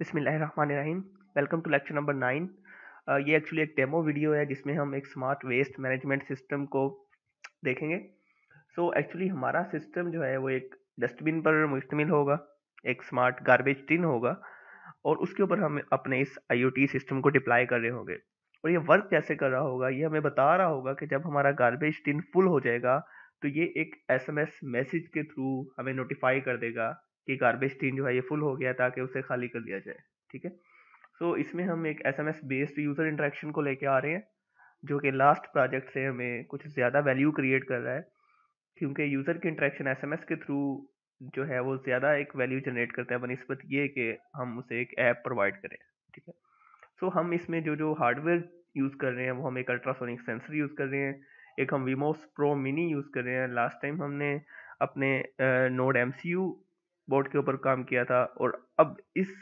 बिस्मिल्लाहिर्रहमानिर्रहीम। Welcome to lecture number nine ये actually एक डेमो वीडियो है जिसमें हम एक स्मार्ट वेस्ट मैनेजमेंट सिस्टम को देखेंगे। सो so, एक्चुअली हमारा सिस्टम जो है वो एक डस्टबिन पर मुश्तमिल होगा एक स्मार्ट गार्बेज टिन होगा और उसके ऊपर हम अपने इस आईओटी सिस्टम को डिप्लाई कर रहे होंगे। और ये वर्क कैसे कर रहा होगा? ये हमें बता रहा होगा कि जब हमारा गार्बेज टिन फुल हो जाएगा तो ये एक एसएमएस मैसेज के थ्रू हमें नोटिफाई कर देगा कि गार्बेज टीन जो है ये फुल हो गया ताकि उसे खाली कर दिया जाए ठीक है? सो so, इसमें हम एक S M S based user interaction को लेके आ रहे हैं जो कि लास्ट प्रोजेक्ट से हमें कुछ ज़्यादा वैल्यू क्रिएट कर रहा है क्योंकि यूज़र की इंट्रैक्शन एस के थ्रू जो है वो ज़्यादा एक वैल्यू जनरेट करता है बनस्बत ये कि हम उसे एक ऐप प्रोवाइड करें ठीक है? सो so, हम इसमें जो जो हार्डवेयर यूज़ कर रहे हैं वो हम एक अल्ट्रासोनिक सेंसर यूज़ कर रहे हैं एक हम वीमोस प्रो मिनी यूज़ कर रहे हैं। लास्ट टाइम हमने अपने नोड एमसीयू बोर्ड के ऊपर काम किया था और अब इस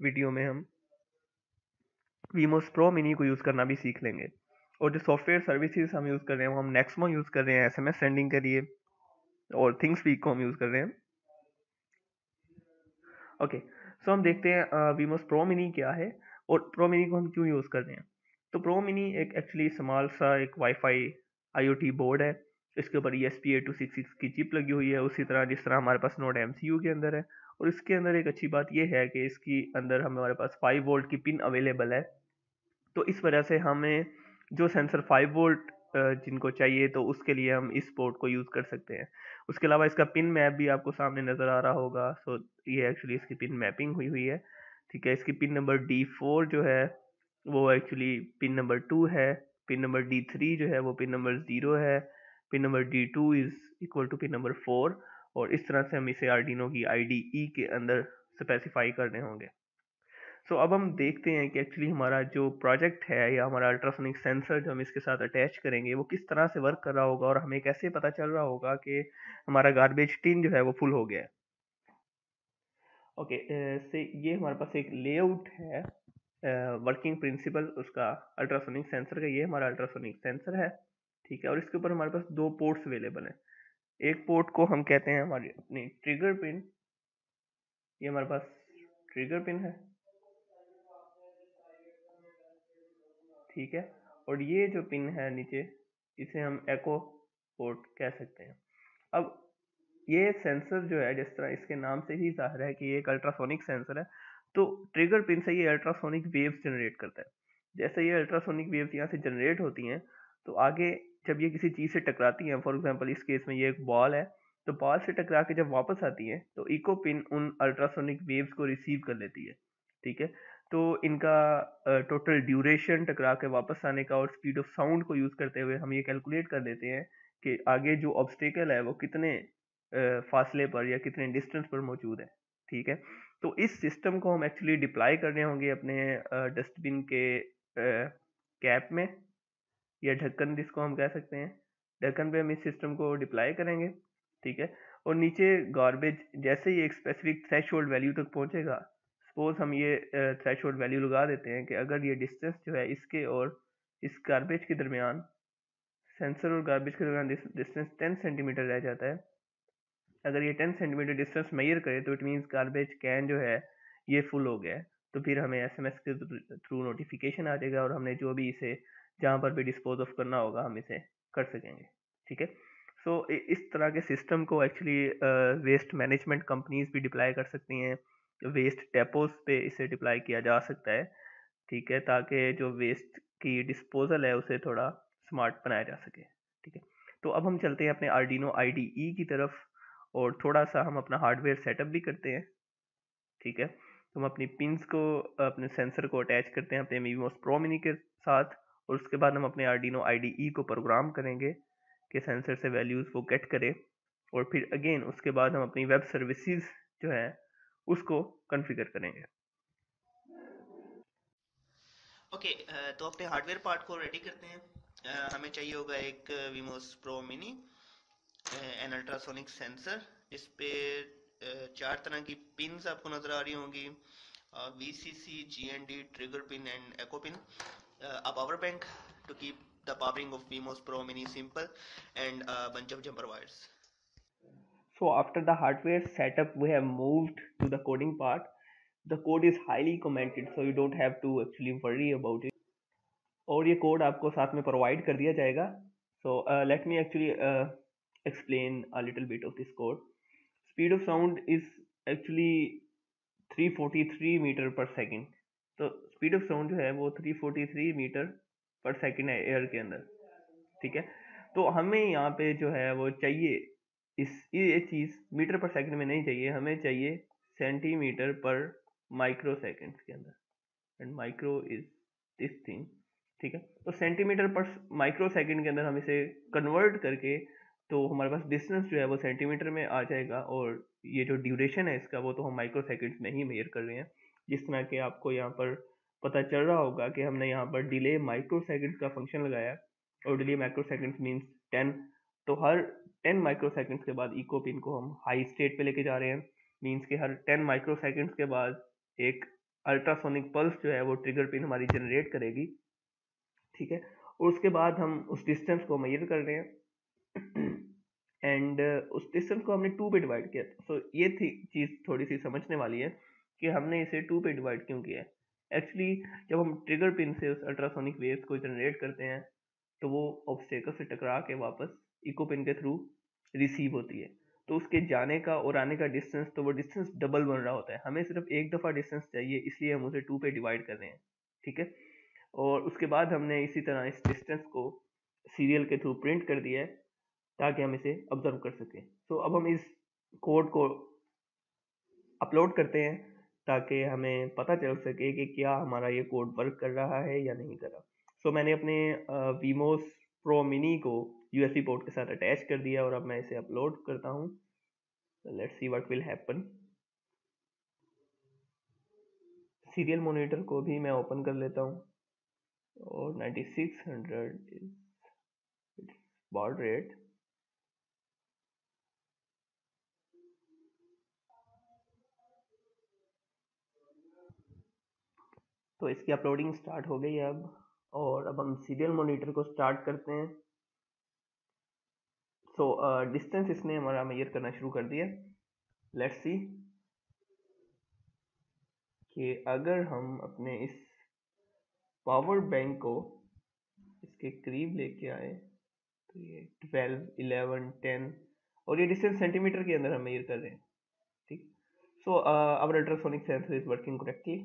वीडियो में हम वीमोस प्रो मिनी को यूज़ करना भी सीख लेंगे। और जो सॉफ्टवेयर सर्विसेज़ हम यूज़ कर रहे हैं, वो हम नेक्समो यूज़ कर रहे हैं एसएमएस सेंडिंग के लिए और थिंग्स वीक को हम यूज़ कर रहे हैं। ओके सो हम देखते हैं वीमोस प्रो मिनी क्या है और प्रो मिनी को हम क्यों यूज़ कर रहे हैं। तो प्रो मिनी एक एक्चुअली स्मॉल सा एक वाईफाई आईओटी बोर्ड है। इसके ऊपर E S P A two six six की चिप लगी हुई है, उसी तरह जिस तरह हमारे पास नोट एम सी यू के अंदर है। और इसके अंदर एक अच्छी बात यह है कि इसकी अंदर हमारे पास फाइव वोल्ट की पिन अवेलेबल है। तो इस वजह से हमें जो सेंसर फाइव वोल्ट जिनको चाहिए तो उसके लिए हम इस पोर्ट को यूज़ कर सकते हैं। उसके अलावा इसका पिन मैप भी आपको सामने नज़र आ रहा होगा। सो ये एक्चुअली इसकी पिन मैपिंग हुई हुई है। ठीक है, इसकी पिन नंबर डी फोर जो है, वो एक्चुअली पिन नंबर टू है। पिन नंबर डी थ्री जो है, वो पिन नंबर ज़ीरो है। Pin number D two is equal to pin number four और इस तरह से हम इसे आर्डिनो की आई e के अंदर स्पेसिफाई करने होंगे। सो so, अब हम देखते हैं कि एक्चुअली हमारा जो प्रोजेक्ट है या हमारा अल्ट्रासोनिक सेंसर जो हम इसके साथ अटैच करेंगे वो किस तरह से वर्क कर रहा होगा और हमें कैसे पता चल रहा होगा कि हमारा गार्बेज टिन जो है वो फुल हो गया है। ओके से ये हमारे पास एक लेआउट है वर्किंग प्रिंसिपल उसका अल्ट्रासोनिक सेंसर का ये हमारा अल्ट्रासोनिक सेंसर है। ठीक है, और इसके ऊपर हमारे पास दो पोर्ट्स अवेलेबल हैं। एक पोर्ट को हम कहते हैं हमारी अपनी ट्रिगर पिन ये हमारे पास ट्रिगर पिन है। ठीक है, और ये जो पिन है नीचे, इसे हम एको पोर्ट कह सकते हैं। अब ये सेंसर जो है, जिस तरह इसके नाम से ही ज़ाहिर है कि ये एक अल्ट्रासोनिक सेंसर है तो ट्रिगर पिन से ये अल्ट्रासोनिक वेव्स जनरेट करता है। जैसे ये अल्ट्रासोनिक वेव्स यहाँ से जनरेट होती हैं तो आगे जब ये किसी चीज़ से टकराती हैं फॉर एग्जांपल इस केस में ये एक बॉल है तो बॉल से टकरा के जब वापस आती है तो इको पिन उन अल्ट्रासोनिक वेव्स को रिसीव कर लेती है, ठीक है? तो इनका टोटल ड्यूरेशन टकरा के वापस आने का और स्पीड ऑफ़ साउंड को यूज़ करते हुए हम ये कैलकुलेट कर लेते हैं कि आगे जो ऑब्स्टेकल है, वो कितने फासले पर या कितने डिस्टेंस पर मौजूद है, ठीक है? तो इस सिस्टम को हम एक्चुअली डिप्लाई करने होंगे अपने डस्टबिन के कैप में या ढक्कन जिसको हम कह सकते हैं, ढक्कन पे हम इस सिस्टम को डिप्लाई करेंगे, ठीक है? और नीचे गार्बेज जैसे ही एक स्पेसिफिक थ्रेश वैल्यू तक पहुंचेगा सपोज़ हम ये थ्रेश वैल्यू लगा देते हैं कि अगर ये डिस्टेंस जो है इसके और इस गार्बेज के दरमियान सेंसर और गार्बेज के दरमियान डिस्टेंस टेन सेंटीमीटर रह जाता है, अगर ये टेन सेंटीमीटर डिस्टेंस मैयर करे तो इट मीन्स गार्बेज कैन जो है, ये फुल हो गया है। तो फिर हमें एसएमएस के थ्रू नोटिफिकेशन आ जाएगा और हमने जो भी इसे जहाँ पर भी डिस्पोज ऑफ़ करना होगा, हम इसे कर सकेंगे, ठीक है? सो इस तरह के सिस्टम को एक्चुअली वेस्ट मैनेजमेंट कंपनीज़ भी डिप्लाई कर सकती हैं। वेस्ट डेपोज पे इसे डिप्लाई किया जा सकता है, ठीक है? ताकि जो वेस्ट की डिस्पोजल है, उसे थोड़ा स्मार्ट बनाया जा सके, ठीक है? तो अब हम चलते हैं अपने आर्डिनो आई की तरफ़ और थोड़ा सा हम अपना हार्डवेयर सेटअप भी करते हैं, ठीक है? तो हम अपनी पिंस को, अपने सेंसर को अटैच करते हैं, अपने मीमोस प्रो मिनी के साथ। और उसके बाद हम अपने आर्डिनो आई को प्रोग्राम करेंगे कि सेंसर से वैल्यूज़ वो गेट करे और फिर अगेन उसके बाद हम अपनी वेब सर्विसेज़ जो है उसको कॉन्फ़िगर करेंगे। ओके okay, तो अपने हार्डवेयर पार्ट को रेडी करते हैं। हमें चाहिए होगा एक Wemos pro mini an ultrasonic sensor इस पे चार तरह की पिंस आपको नज़र आ रही होंगी। V C C G N D trigger pin and echo pin uh, a power bank to keep the powering of Vimos Pro Mini simple and a bunch of jumper wires. So after the hardware setup we have moved to the coding part the code is highly commented so you don't have to actually worry about it और ये code आपको साथ में provide कर दिया जाएगा so let me actually explain a little bit of this code speed of sound is actually 343 metre per second तो speed of sound जो है वो 343 मीटर पर सेकेंड है एयर के अंदर, ठीक है? तो हमें यहाँ पे जो है वो चाहिए इस, ये चीज़ मीटर पर सेकंड में नहीं चाहिए, हमें चाहिए सेंटीमीटर पर माइक्रो सेकंड के अंदर and micro is this thing ठीक है? तो सेंटीमीटर पर माइक्रो सेकंड के अंदर हम इसे कन्वर्ट करके तो हमारे पास डिस्टेंस जो है वो सेंटीमीटर में आ जाएगा, और ये जो ड्यूरेशन है इसका वो तो हम माइक्रो सेकेंड्स में ही मेयर कर रहे हैं। जिस तरह के आपको यहाँ पर पता चल रहा होगा कि हमने यहाँ पर डिले माइक्रो सेकेंड्स का फ़ंक्शन लगाया और delay micro seconds means ten तो हर टेन माइक्रो सेकेंड्स के बाद इको पिन को हम हाई स्टेट पे लेके जा रहे हैं। मीन्स के हर टेन माइक्रो सेकेंड्स के बाद एक अल्ट्रासोनिक पल्स जो है वो ट्रिगर पिन हमारी जनरेट करेगी। ठीक है? और उसके बाद हम उस डिस्टेंस को मेयर कर रहे हैं। एंड उस डिस्टेंस को हमने टू पे डिवाइड किया। सो so, ये थी चीज़ थोड़ी सी समझने वाली है। कि हमने इसे टू पे डिवाइड क्यों किया है? एक्चुअली जब हम ट्रिगर पिन से उस अल्ट्रासोनिक वेव्स को जनरेट करते हैं तो वो ऑब्स्टेकल से टकरा के वापस इको पिन के थ्रू रिसीव होती है। तो उसके जाने का और आने का डिस्टेंस तो वो डिस्टेंस डबल बन रहा होता है। हमें सिर्फ़ एक दफ़ा डिस्टेंस चाहिए, इसलिए हम उसे टू पे डिवाइड कर रहे हैं, ठीक है? और उसके बाद हमने इसी तरह इस डिस्टेंस को सीरियल के थ्रू प्रिंट कर दिया है, ताकि हम इसे ऑब्ज़र्व कर सकें। तो अब हम इस कोड को अपलोड करते हैं। ताकि हमें पता चल सके कि क्या हमारा ये कोड वर्क कर रहा है या नहीं कर रहा। सो so, मैंने अपने वीमोस प्रो मिनी को यूएसबी पोर्ट के साथ अटैच कर दिया और अब मैं इसे अपलोड करता हूँ। Let's see what will happen serial monitor को भी मैं ओपन कर लेता हूँ। और 9600 इज़ इट्स बॉड रेट तो इसकी अपलोडिंग स्टार्ट हो गई है अब और अब हम सीरियल मोनीटर को स्टार्ट करते हैं। सो डिस्टेंस uh, इसने हमारा मेजर करना शुरू कर दिया। लेट्स सी कि अगर हम अपने इस पावर बैंक को इसके करीब लेके आए तो ये ट्वेल्व इलेवन टेन और ये डिस्टेंस सेंटीमीटर के अंदर हम मेजर कर रहे हैं ठीक? So our ultrasonic sensor is working correctly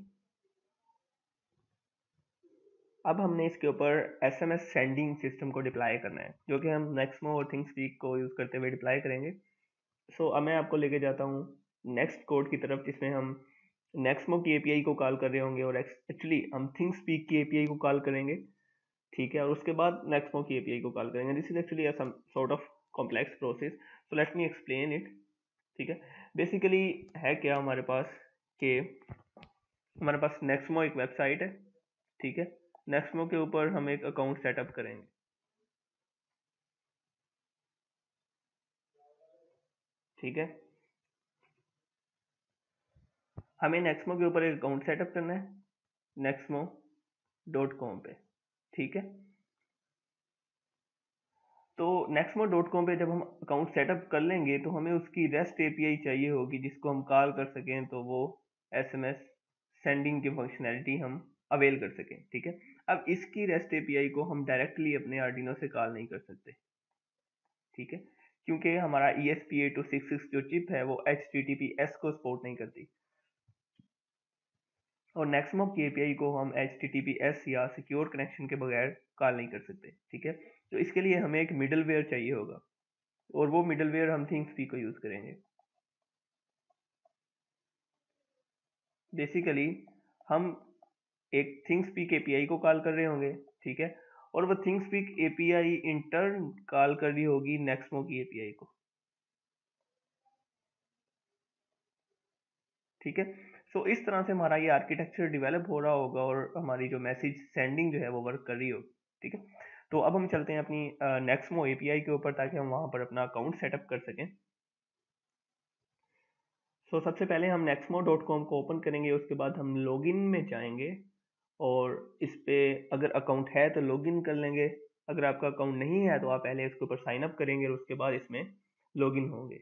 अब हमने इसके ऊपर S M S sending system को डिप्लाई करना है, जो कि हम नेक्समो और थिंग्स स्पीक को यूज़ करते हुए डिप्लाई करेंगे। सो अब मैं आपको लेके जाता हूँ नेक्स्ट कोड की तरफ़, जिसमें हम नेक्समो की एपीआई को कॉल कर रहे होंगे और एक्चुअली हम थिंग स्पीक की एपीआई को कॉल करेंगे, ठीक है? और उसके बाद नेक्समो की एपीआई को कॉल करेंगे। This is actually sort of complex process so let me explain it ठीक है? बेसिकली है क्या हमारे पास? के हमारे पास नेक्समो एक वेबसाइट है, ठीक है? नेक्स्टमो के ऊपर हम एक अकाउंट सेटअप करेंगे। ठीक है? हमें नेक्समो के ऊपर एक अकाउंट सेटअप करना है नेक्समो डॉट कॉम पे। ठीक है? तो नेक्समो डॉट कॉम पे जब हम अकाउंट सेटअप कर लेंगे तो हमें उसकी रेस्ट एपीआई चाहिए होगी, जिसको हम कॉल कर सकें तो वो एसएमएस सेंडिंग की फंक्शनैलिटी हम अवेल कर सकें। ठीक है? अब इसकी रेस्ट एपीआई को हम डायरेक्टली अपने आर्डिनो से कॉल नहीं कर सकते। ठीक है? क्योंकि हमारा E S P A two six six जो चिप है, वो H T T P S को सपोर्ट नहीं करती। और नेक्समो की एपीआई को हम H T T P S या सिक्योर कनेक्शन के बगैर कॉल नहीं कर सकते। ठीक है? तो इसके लिए हमें एक मिडल वेयर चाहिए होगा। और वो मिडल वेयर हम थिंग्स पी को यूज़ करेंगे। बेसिकली हम एक थिंग स्पीक एपीआई को कॉल कर रहे होंगे ठीक है? और वो ThingSpeak API intern call कर रही होगी नेक्समो की एपीआई को। ठीक है? सो इस तरह से हमारा ये आर्किटेक्चर डेवलप हो रहा होगा और हमारी जो मैसेज सेंडिंग जो है वो वर्क कर रही होगी ठीक है? तो अब हम चलते हैं अपनी नेक्समो एपीआई के ऊपर ताकि हम वहाँ पर अपना अकाउंट सेटअप कर सकें। सो so, सबसे पहले हम नेक्समो डॉट कॉम को ओपन करेंगे उसके बाद हम लॉगिन में जाएँगे। और इस पर अगर अकाउंट है तो लॉगिन कर लेंगे। अगर आपका अकाउंट नहीं है तो आप पहले इसके ऊपर साइन अप करेंगे और उसके बाद इसमें लॉगिन होंगे।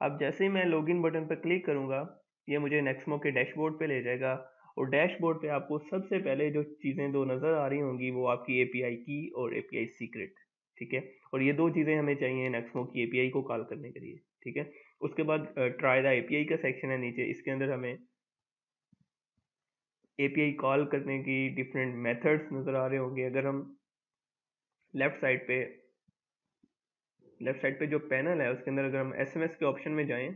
अब जैसे ही मैं लॉगिन बटन पर क्लिक करूँगा, ये मुझे नेक्समो के डैशबोर्ड पे ले जाएगा और डैशबोर्ड पे आपको सबसे पहले जो चीज़ें दो नज़र आ रही होंगी वो आपकी एपीआई की और एपीआई सीक्रेट ठीक है? और ये दो चीज़ें हमें चाहिए नेक्समो की एपीआई को कॉल करने के लिए, ठीक है? उसके बाद ट्राई द एपीआई का सेक्शन है नीचे, इसके अंदर हमें एपीआई कॉल करने की डिफरेंट मेथड्स नज़र आ रहे होंगे। अगर हम लेफ़्ट साइड पे लेफ़्ट साइड पे जो पैनल है, उसके अंदर अगर हम एसएमएस के ऑप्शन में जाएँ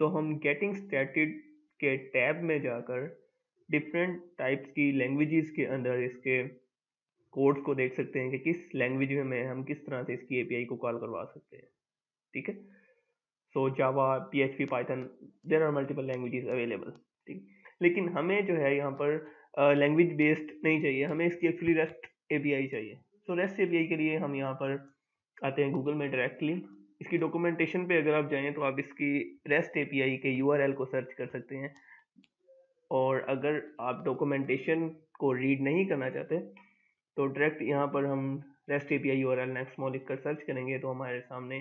तो हम गेटिंग स्टार्टेड के टैब में जाकर डिफरेंट टाइप्स की लैंग्वेजेस के अंदर इसके कोड्स को देख सकते हैं कि किस लैंग्वेज में हम किस तरह से इसकी एपीआई को कॉल करवा सकते हैं। ठीक है? So Java P H P Python there are multiple languages available ठीक? लेकिन हमें जो है यहाँ पर लैंग्वेज बेस्ड नहीं चाहिए, हमें इसकी एक्चुअली रेस्ट एपीआई चाहिए। सो रेस्ट एपीआई के लिए हम यहाँ पर आते हैं गूगल में डायरेक्टली इसकी डॉक्यूमेंटेशन पे अगर आप जाएँ तो आप इसकी रेस्ट एपीआई के यूआरएल को सर्च कर सकते हैं। और अगर आप डॉक्यूमेंटेशन को रीड नहीं करना चाहते तो डायरेक्ट यहाँ पर हम रेस्ट एपीआई यूआरएल नेक्स्ट लिख कर सर्च करेंगे तो हमारे सामने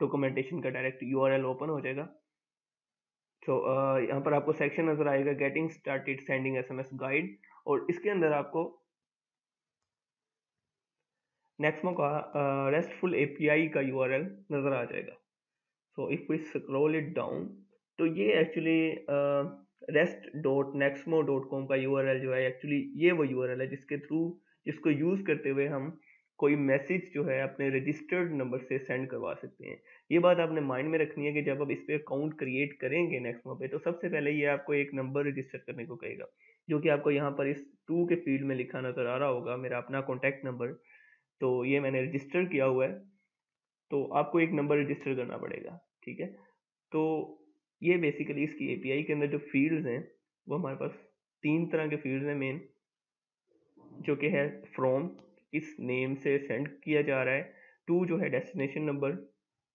डॉक्यूमेंटेशन का डायरेक्ट यूआरएल ओपन हो जाएगा। तो uh, यहाँ पर आपको सेक्शन नज़र आएगा getting started sending SMS guide और इसके अंदर आपको नेक्समो का रेस्टफुल एपीआई का यूआरएल नज़र आ जाएगा। So if we scroll it down तो ये actually rest dot Nexmo dot com का यूआरएल जो है एक्चुअली ये वो यूआरएल है जिसके थ्रू जिसको यूज़ करते हुए हम कोई मैसेज जो है अपने रजिस्टर्ड नंबर से सेंड करवा सकते हैं। ये बात आपने माइंड में रखनी है कि जब आप इस पर अकाउंट क्रिएट करेंगे नेक्समो पे तो सबसे पहले ये आपको एक नंबर रजिस्टर करने को कहेगा, जो कि आपको यहाँ पर इस टू के फ़ील्ड में लिखा नज़र आ रहा होगा, मेरा अपना कॉन्टैक्ट नंबर तो ये मैंने रजिस्टर किया हुआ है तो आपको एक नंबर रजिस्टर करना पड़ेगा, ठीक है? तो ये बेसिकली इसकी एपीआई के अंदर जो फील्ड्स हैं, वो हमारे पास तीन तरह के फील्ड्स हैं मेन जो कि है फ्रॉम इस नेम से सेंड किया जा रहा है? टू जो है डेस्टिनेशन नंबर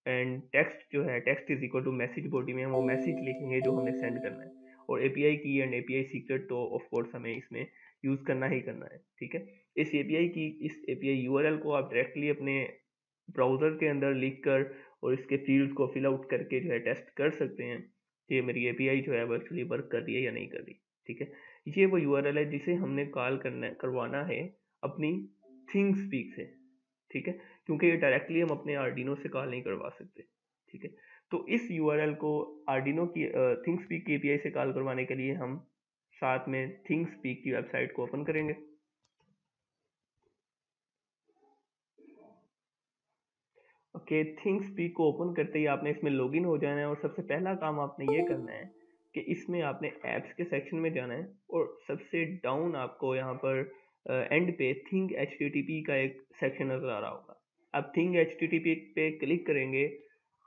एंड टेक्स्ट जो है text is equal to message body में हम वो मैसेज लिखेंगे जो हमें सेंड करना है। और API key and API secret तो ऑफ़ कोर्स हमें इसमें यूज़ करना ही करना है, ठीक है? इस एपीआई की, इस एपीआई यूआरएल को आप डायरेक्टली अपने ब्राउज़र के अंदर लिख कर और इसके फ़ील्ड को फिल आउट करके जो है टेस्ट कर सकते हैं कि मेरी एपीआई जो है वो एक्चुअली वर्क कर रही है या नहीं कर रही, ठीक है? ये वो यूआरएल है जिसे हमने कॉल करना, करवाना है अपनी थिंग स्पीक से ठीक है? क्योंकि ये डायरेक्टली हम अपने आर्डिनो से कॉल नहीं करवा सकते, ठीक है? तो इस यूआरएल को आर्डिनो की थिंग स्पीक की एपीआई से कॉल करवाने के लिए हम साथ में थिंग स्पीक की वेबसाइट को ओपन करेंगे। ओके थिंग स्पीक को ओपन करते ही आपने इसमें लॉगिन हो जाना है और सबसे पहला काम आपने ये करना है कि इसमें आपने ऐप्स के सेक्शन में जाना है और सबसे डाउन आपको यहाँ पर एंड पे थिंग एचटीटीपी का एक सेक्शन नज़र आ रहा होगा। आप थिंग एचटीटीपी पे क्लिक करेंगे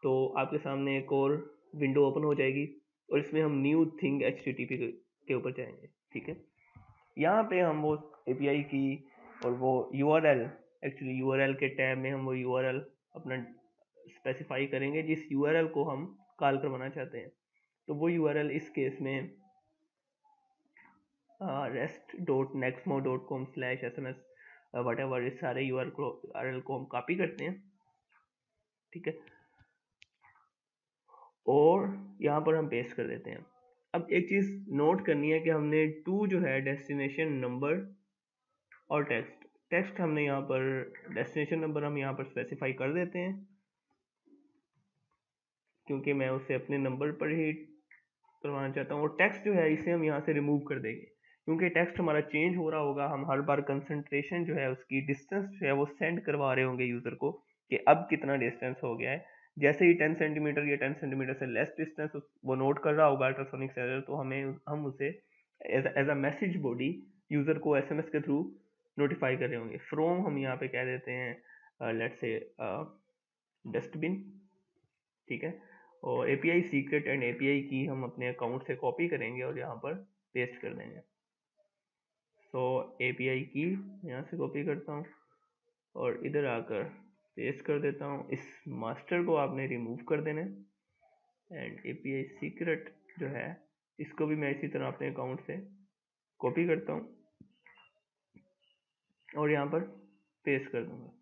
तो आपके सामने एक और विंडो ओपन हो जाएगी और इसमें हम न्यू थिंग एचटीटीपी के ऊपर जाएँगे, ठीक है? यहाँ पे हम वो एपीआई की और वो यूआरएल एक्चुअली यूआरएल के टैब में हम वो यूआरएल अपना स्पेसिफाई करेंगे। जिस यूआरएल को हम कॉल करवाना चाहते हैं तो वो यूआरएल इस केस में slash S M S whatever इस सारे यू आर को हम कॉपी करते हैं। ठीक है? और यहाँ पर हम पेस्ट कर देते हैं। अब एक चीज़ नोट करनी है कि हमने टू जो है डेस्टिनेशन नंबर और टेक्स्ट टेक्स्ट हमने यहाँ पर डेस्टिनेशन नंबर हम यहाँ पर स्पेसिफाई कर देते हैं। क्योंकि मैं उसे अपने नंबर पर ही करवाना चाहता हूँ और टेक्स्ट जो है इसे हम यहाँ से रिमूव कर देंगे। क्योंकि टेक्स्ट हमारा चेंज हो रहा होगा, हम हर बार कंसंट्रेशन जो है, उसकी डिस्टेंस जो है, वो सेंड करवा रहे होंगे यूज़र को कि अब कितना डिस्टेंस हो गया है। जैसे ही टेन सेंटीमीटर या टेन सेंटीमीटर से लेस डिस्टेंस वो नोट कर रहा होगा अल्ट्रासोनिक सेंसर तो हमें हम उसे as a message body user को एसएमएस के थ्रू नोटिफाई कर रहे होंगे। फ्रोम हम यहाँ पे कह देते हैं लेट से डस्टबिन ठीक है? और एपीआई सीक्रेट एंड एपीआई की हम अपने अकाउंट से कॉपी करेंगे और यहाँ पर पेस्ट कर देंगे। सो एपीआई की यहाँ से कॉपी करता हूँ और इधर आकर पेस्ट कर देता हूँ। इस मास्टर को आपने रिमूव कर देना है। And A P I secret जो है इसको भी मैं इसी तरह अपने अकाउंट से कॉपी करता हूँ और यहाँ पर पेस्ट कर दूँगा।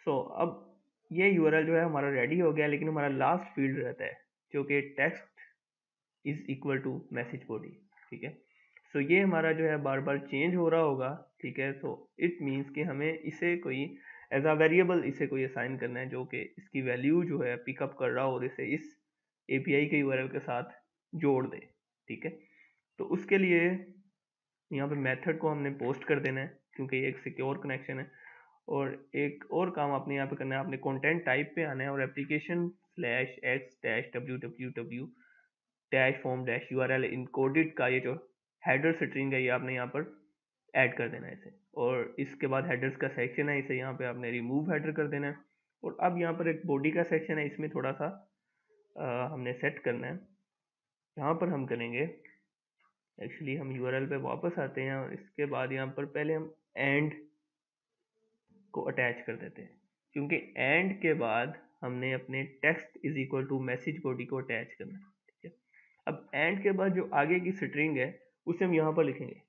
सो so, अब ये यूआरएल जो है हमारा रेडी हो गया लेकिन हमारा लास्ट फ़ील्ड रहता है जो कि text is equal to message body ठीक है? सो ये हमारा जो है बार बार चेंज हो रहा होगा, ठीक है? तो इट मीन्स कि हमें इसे कोई एज अ वेरिएबल इसे कोई असाइन करना है, जो कि इसकी वैल्यू जो है पिकअप कर रहा हो और इसे इस एपीआई के यूआरएल के साथ जोड़ दे, ठीक है? तो उसके लिए यहाँ पे मेथड को हमने पोस्ट कर देना है, क्योंकि ये एक सिक्योर कनेक्शन है। और एक और काम आपने यहाँ पे करना है, आपने कंटेंट टाइप पे आना है और application slash X dash W W W dash form dash U R L encoded का ये जो हेडर स्ट्रिंग है ये आपने यहाँ पर ऐड कर देना है इसे। और इसके बाद हेडर्स का सेक्शन है इसे यहाँ पे आपने रिमूव हेडर कर देना है। और अब यहाँ पर एक बॉडी का सेक्शन है इसमें थोड़ा सा आ, हमने सेट करना है। यहाँ पर हम करेंगे एक्चुअली हम URL पे वापस आते हैं और इसके बाद यहाँ पर पहले हम एंड को अटैच कर देते हैं। क्योंकि एंड के बाद हमने अपने text is equal to message body को अटैच करना है है। अब एंड के बाद जो आगे की स्ट्रिंग है, उसे हम यहाँ पर लिखेंगे।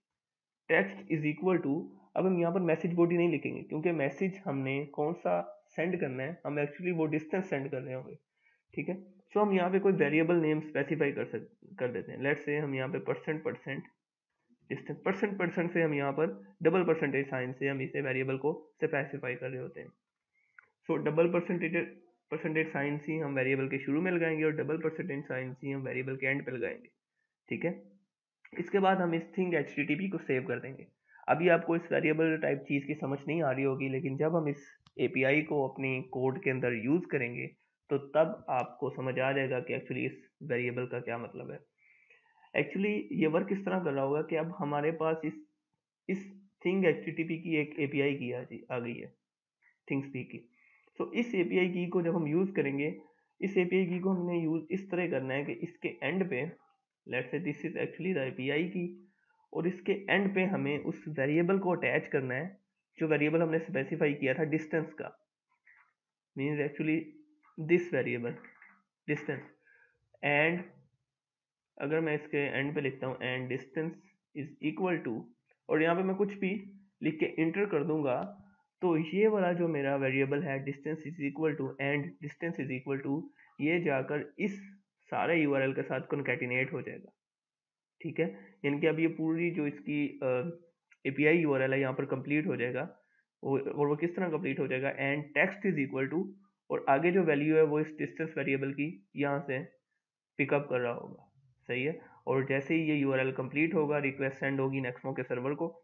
टेक्स्ट इज़ इक्वल टू अब हम यहाँ पर मैसेज बॉडी नहीं लिखेंगे, क्योंकि मैसेज हमने कौन सा सेंड करना है, हम एक्चुअली वो डिस्टेंस सेंड कर रहे होंगे, ठीक है? सो हम यहाँ पे कोई वेरिएबल नेम स्पेसिफाई कर सक, कर देते हैं। लेट से हम यहाँ पे percent percent distance percent percent से हम यहाँ पर डबल परसेंटेज साइन से हम इसे वेरिएबल को स्पेसिफाई कर रहे होते हैं। So double percentage percentage sign ही हम वेरिएबल के शुरू में लगाएँगे और डबल परसेंटेज साइन ही हम वेरिएबल के एंड पे लगाएँगे ठीक है? इसके बाद हम इस थिंग एचटीटीपी को सेव कर देंगे। अभी आपको इस वेरिएबल टाइप चीज़ की समझ नहीं आ रही होगी लेकिन जब हम इस एपीआई को अपनी कोड के अंदर यूज़ करेंगे तो तब आपको समझ आ जाएगा कि एक्चुअली इस वेरिएबल का क्या मतलब है। एक्चुअली ये वर्क इस तरह कर रहा होगा कि अब हमारे पास इस इस थिंग एच की एक ए की आ, गई है थिंग स्पीक की तो इस ए पी आई की को जब हम यूज़ करेंगे, इस ए पी आई की को हमने यूज़ इस तरह करना है कि इसके एंड पे let's say this is actually the A P I key, और इसके एंड पे हमें उस वेरिएबल को अटैच करना है, जो वेरिएबल हमने स्पेसिफाई किया था डिस्टेंस का। Means actually this variable distance and अगर मैं इसके एंड पे लिखता हूँ and distance is equal to और यहाँ पे मैं कुछ भी लिख के इंटर कर दूँगा तो ये वाला जो मेरा वेरिएबल है distance is equal to and distance is equal to ये जाकर इस सारे यूआरएल के साथ कॉन्केटिनेट हो जाएगा। ठीक है? यानी कि अब ये पूरी जो इसकी ए पी आई यू है, यहाँ पर कंप्लीट हो जाएगा। और वो किस तरह कंप्लीट हो जाएगा? And text is equal to और आगे जो वैल्यू है वो इस डिस्टेंस वेरिएबल की यहाँ से पिकअप कर रहा होगा। सही है? और जैसे ही ये यू कंप्लीट होगा रिक्वेस्ट सेंड होगी नेक्समो के सर्वर को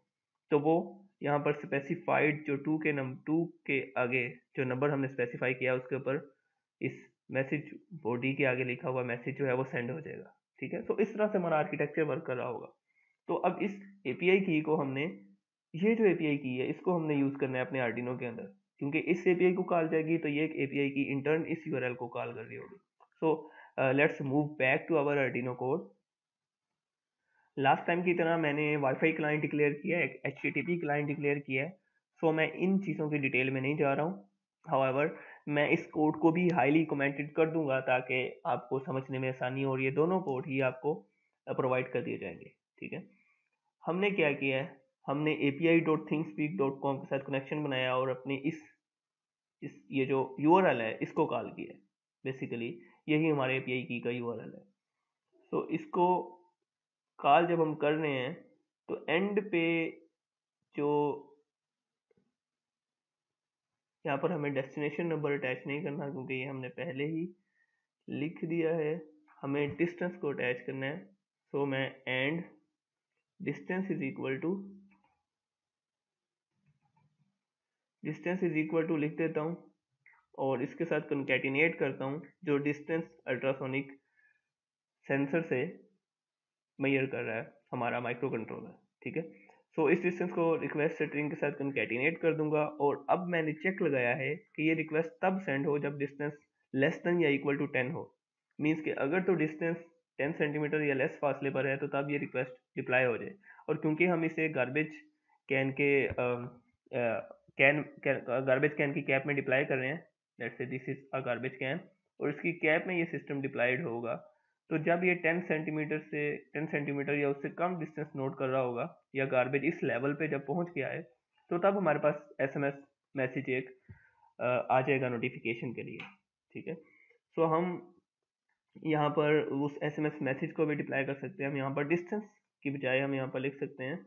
तो वो यहाँ पर स्पेसिफाइड जो टू के नंबर टू के आगे जो नंबर हमने स्पेसिफाई किया उसके ऊपर इस मैसेज बॉडी के आगे लिखा हुआ मैसेज जो है वो सेंड हो जाएगा, ठीक है? तो इस तरह से हमारा आर्किटेक्चर वर्क कर रहा होगा। तो अब इस एपीआई की को हमने, ये जो एपीआई की है, इसको हमने यूज़ करना है अपने आर्डिनो के अंदर। क्योंकि इस एपीआई को कॉल जाएगी तो ये एक एपीआई की इंटर्न इस यूआरएल को कॉल कर रही होगी। So let's move back to our Arduino code last time की तरह मैंने वाईफाई क्लाइंट डिक्लेयर किया है एच क्लाइंट डिक्लेयर किया है सो so, मैं इन चीज़ों की डिटेल में नहीं जा रहा हूँ। हाउएवर मैं इस कोड को भी हाईली कमेंटेड कर दूँगा ताकि आपको समझने में आसानी हो और ये दोनों कोड ही आपको प्रोवाइड कर दिए जाएँगे ठीक है? हमने क्या किया है? हमने A P I dot ThingSpeak dot com के साथ कनेक्शन बनाया और अपने इस इस ये जो यू आर एल है इसको कॉल किया बेसिकली यही हमारे ए पी आई की का यू आर एल है। तो इसको कॉल जब हम कर रहे हैं तो एंड पे जो यहाँ पर हमें डेस्टिनेशन नंबर अटैच नहीं करना क्योंकि ये हमने पहले ही लिख दिया है। हमें डिस्टेंस को अटैच करना है। सो so, मैं and distance is equal to distance is equal to लिख देता हूँ और इसके साथ कंकेटिनेट करता हूँ जो डिस्टेंस अल्ट्रासोनिक सेंसर से मैयर कर रहा है, हमारा माइक्रो कंट्रोलर ठीक है? सो इस डिस्टेंस को रिक्वेस्ट स्ट्रिंग के साथ कंकेटिनेट कर दूँगा और अब मैंने चेक लगाया है कि ये रिक्वेस्ट तब सेंड हो जब डिस्टेंस लेस देन या इक्वल टू टेन हो। मीन्स कि अगर तो डिस्टेंस टेन सेंटीमीटर या लेस फासले पर है तो तब ये रिक्वेस्ट रिप्लाई हो जाए। और क्योंकि हम इसे गार्बेज कैन के कैन गार्बेज कैन की कैप में डिप्लाई कर रहे हैं let's see this is a garbage can और इसकी कैप में ये सिस्टम डिप्लाइड होगा। तो जब ये 10 सेंटीमीटर से 10 सेंटीमीटर या उससे कम डिस्टेंस नोट कर रहा होगा, या गार्बेज इस लेवल पे जब पहुँच गया है तो तब हमारे पास एसएमएस मैसेज एक आ जाएगा नोटिफिकेशन के लिए, ठीक है? सो हम यहाँ पर उस एसएमएस मैसेज को भी डिप्लाई कर सकते हैं। हम यहाँ पर डिस्टेंस की बजाय हम यहाँ पर लिख सकते हैं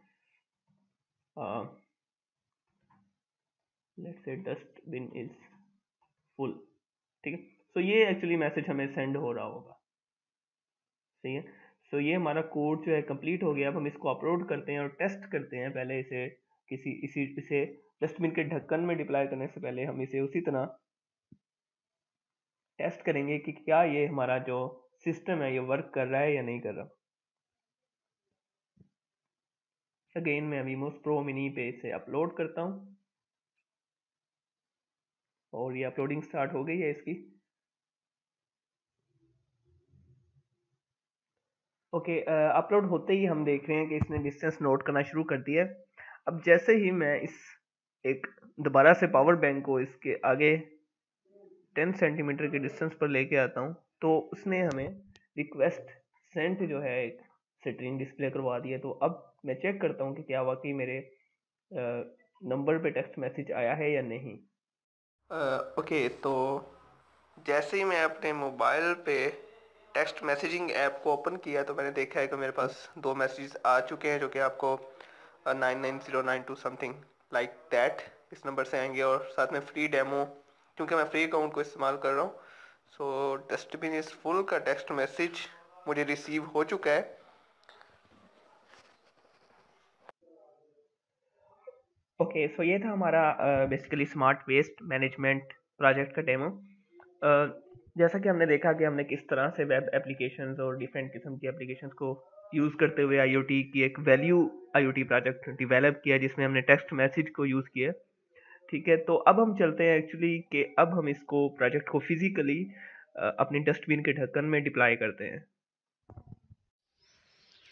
लेट्स से डस्टबिन इज़ फुल ठीक है? सो ये एक्चुअली मैसेज हमें सेंड हो रहा होगा। सही है। सो ये हमारा कोड जो है कंप्लीट हो गया। अब हम इसको अपलोड करते हैं और टेस्ट करते हैं पहले इसे किसी, इसी, इसे डस्टबिन के ढक्कन में डिप्लाई करने से पहले हम इसे उसी तरह टेस्ट करेंगे कि क्या ये हमारा जो सिस्टम है ये वर्क कर रहा है या नहीं कर रहा। अगेन मैं वीमोस प्रो मिनी पे इसे अपलोड करता हूँ। और ये अपलोडिंग स्टार्ट हो गई है इसकी। ओके अपलोड होते ही हम देख रहे हैं कि इसने डिस्टेंस नोट करना शुरू कर दिया है। अब जैसे ही मैं इस एक दोबारा से पावर बैंक को इसके आगे टेन सेंटीमीटर के डिस्टेंस पर लेके आता हूँ तो उसने हमें रिक्वेस्ट सेंट जो है एक स्ट्रिंग डिस्प्ले करवा दिया तो अब मैं चेक करता हूँ कि क्या वाकई मेरे नंबर पे टेक्स्ट मैसेज आया है या नहीं। ओके uh, तो जैसे ही मैं अपने मोबाइल पे टेक्स्ट मैसेजिंग ऐप को ओपन किया तो मैंने देखा है कि मेरे पास दो मैसेज आ चुके हैं जो कि आपको nine nine zero nine two something like that इस नंबर से आएँगे। और साथ में फ्री डेमो क्योंकि मैं फ्री अकाउंट को इस्तेमाल कर रहा हूँ सो डस्टबिन इज़ फुल का टेक्स्ट मैसेज मुझे रिसीव हो चुका है। ओके okay, सो so ये था हमारा basically smart waste management project का डेमो uh, जैसा कि हमने देखा कि हमने किस तरह से वेब एप्लीकेशंस और डिफरेंट किस्म की एप्लीकेशंस को यूज़ करते हुए आईओटी की एक वैल्यू आईओटी प्रोजेक्ट डिवेलप किया जिसमें हमने टेक्स्ट मैसेज को यूज़ किया। ठीक है तो अब हम चलते हैं एक्चुअली कि अब हम इसको प्रोजेक्ट को फिजिकली अपने डस्टबिन के ढक्कन में डिप्लाई करते हैं।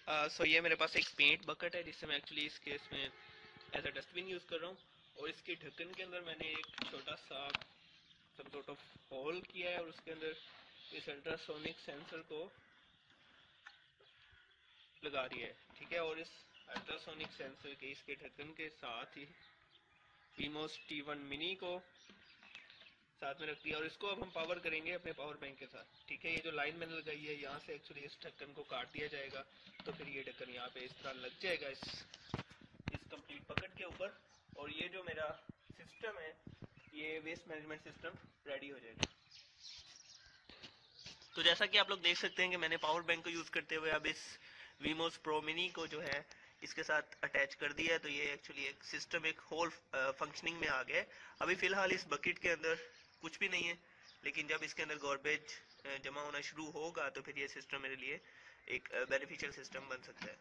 सो uh, so ये मेरे पास एक पेंट बकेट है जिससे मैं एक्चुअली इस केस में एज अ डस्टबिन यूज़ कर रहा हूँ। और इसके ढक्कन के अंदर मैंने एक छोटा सा सब सॉर्ट ऑफ़ होल किया है और उसके अंदर इस अल्ट्रासोनिक सेंसर को लगा दिया है, ठीक है? और इस अल्ट्रासोनिक सेंसर के, इसके ढक्कन के साथ ही वीमोस टी वन मिनी को साथ में रख दिया और इसको अब हम पावर करेंगे अपने पावर बैंक के साथ, ठीक है? ये जो लाइन मैंने लगाई है, यहाँ से एक्चुअली इस ढक्कन को काट दिया जाएगा तो फिर ये ढक्कन यहाँ पे इस तरह लग जाएगा इस इस कंप्लीट बकेट के ऊपर। और ये जो मेरा सिस्टम है, ये वेस्ट मैनेजमेंट सिस्टम रेडी हो जाएगा। तो जैसा कि आप लोग देख सकते हैं कि मैंने पावर बैंक को यूज़ करते हुए अब इस वीमोस प्रो मिनी को जो है, इसके साथ अटैच कर दिया है। तो ये एक्चुअली एक सिस्टम एक होल फंक्शनिंग में आ गया अभी फ़िलहाल इस बकेट के अंदर कुछ भी नहीं है, लेकिन जब इसके अंदर गॉर्बेज जमा होना शुरू होगा तो फिर ये सिस्टम मेरे लिए एक बेनिफिशियल सिस्टम बन सकता है।